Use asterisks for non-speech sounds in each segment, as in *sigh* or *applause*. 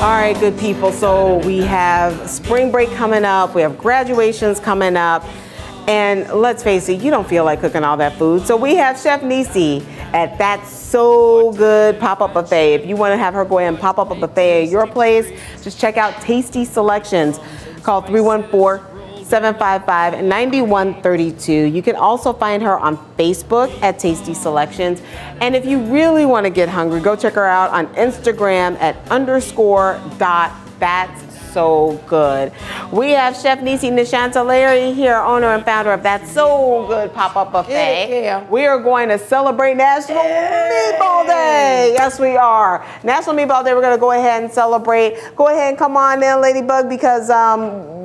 All right, good people. So we have spring break coming up, we have graduations coming up, and let's face it, you don't feel like cooking all that food. So we have Chef Nisi at That's So Good Pop Up Buffet. If you want to have her go ahead and pop up a buffet at your place, just check out Tasty Selections. Call 314 755 9132. You can also find her on Facebook at Tasty Selections. And if you really want to get hungry, go check her out on Instagram at underscore dot that's so good. We have Chef Nisi Nishantaleri here, owner and founder of That's So Good Pop-Up Buffet. Yeah, yeah. We are going to celebrate National Meatball Day. Yes, we are. National Meatball Day, we're going to go ahead and celebrate. Go ahead and come on in, Ladybug, because um,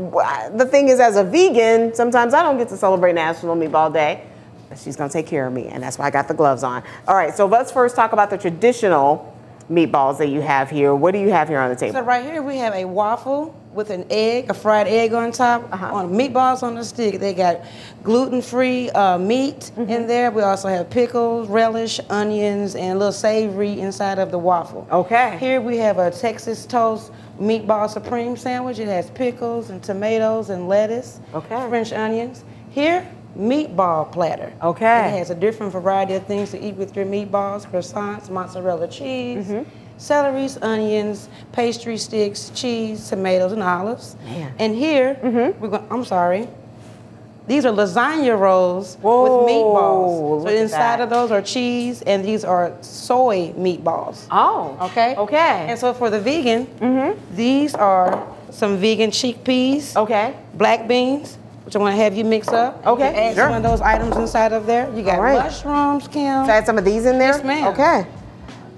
the thing is, as a vegan, sometimes I don't get to celebrate National Meatball Day. But she's to take care of me, and that's why I got the gloves on. All right, so let's first talk about the traditional meatballs that you have here. What do you have here on the table? So right here we have a waffle with an egg, a fried egg on top, Uh-huh. on meatballs on the stick. They got gluten-free uh, meat Mm-hmm. in there. We also have pickles, relish, onions, and a little savory inside of the waffle. Okay. Here we have a Texas toast meatball supreme sandwich. It has pickles and tomatoes and lettuce, Okay. French onions. Here, meatball platter. Okay. It has a different variety of things to eat with your meatballs, croissants, mozzarella cheese, Mm-hmm. Celeries, onions, pastry sticks, cheese, tomatoes, and olives. Man. And here, Mm-hmm. we're going, I'm sorry. These are lasagna rolls Whoa, with meatballs. So inside of those are cheese, and these are soy meatballs. Oh. Okay. Okay. And so for the vegan, these are some vegan chickpeas, okay. black beans, which I want to have you mix up. You Okay, can add sure. some of those items inside of there. You got right. mushrooms, Kim. So add some of these in there? Yes, ma'am. Okay.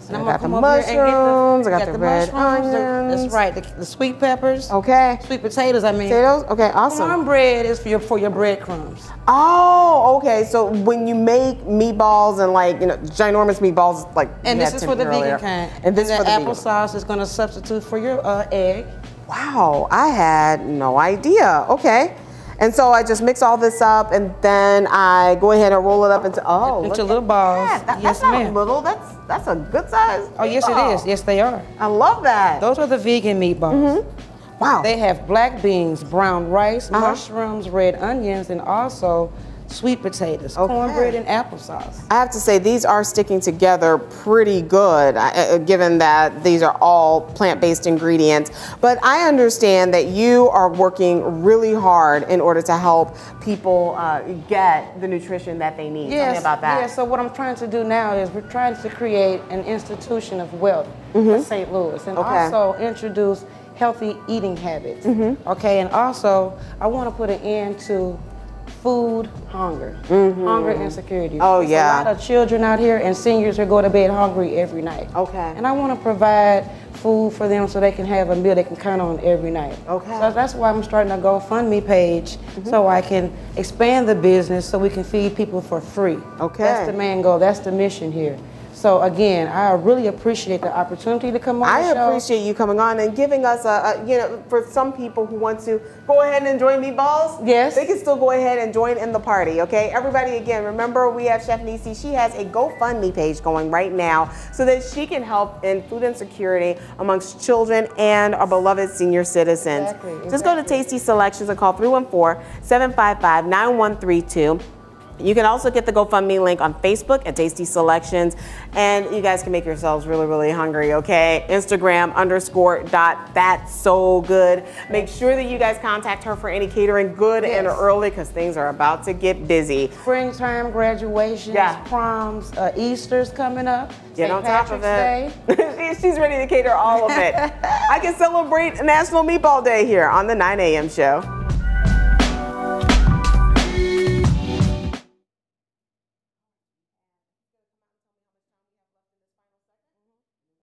And I got the come over here and get mushrooms, I got the red the- onions. That's right. The, the sweet peppers. Okay. Sweet potatoes. I mean. Potatoes? Okay, awesome. Cornbread is for your for your breadcrumbs. Oh, okay. So when you make meatballs and like, you know, ginormous meatballs, like And this is for the me vegan kind. And this for the applesauce is going to substitute for your uh, egg. Wow, I had no idea. Okay. And so I just mix all this up and then I go ahead and roll it up into oh Into little balls. that. That- Yes, that's not ma'am. little. That's that's a good size. Oh yes, it meatball. Yes, they are. I love that. Those are the vegan meatballs. wow. They have black beans, brown rice, Uh-huh. mushrooms, red onions, and also sweet potatoes, Okay. cornbread, and applesauce. I have to say these are sticking together pretty good, uh, given that these are all plant-based ingredients. But I understand that you are working really hard in order to help people uh, get the nutrition that they need. Tell me about that. Yes, so what I'm trying to do now is we're trying to create an institution of wealth for St. Louis and. Okay. also introduce healthy eating habits. Mm-hmm. Okay, and also I want to put an end to food hunger, hunger insecurity. Mm-hmm. Oh, There's yeah. a lot of children out here and seniors who go to bed hungry every night. Okay. And I want to provide food for them so they can have a meal they can count on every night. Okay. So that's why I'm starting a GoFundMe page Mm-hmm. so I can expand the business so we can feed people for free. Okay. That's the main goal. That's the mission here. So again, I really appreciate the opportunity to come on I the show. appreciate you coming on and giving us a, a, you know, for some people who want to go ahead and enjoy meatballs, Yes. they can still go ahead and join in the party, okay? Everybody, again, remember we have Chef Nisi. She has a GoFundMe page going right now so that she can help in food insecurity amongst children and our beloved senior citizens. Exactly, Just go to Tasty Selections and call 314 755 9132. You can also get the GoFundMe link on Facebook at Tasty Selections, and you guys can make yourselves really, really hungry, okay? Instagram underscore dot that's so good. Make sure that you guys contact her for any catering good and early because things are about to get busy. Springtime graduations, Yeah. proms, uh, Easter's coming up. Get St. on top of Patrick's it. *laughs* She's ready to cater all of it. *laughs* I can celebrate National Meatball Day here on the 9 a.m. show.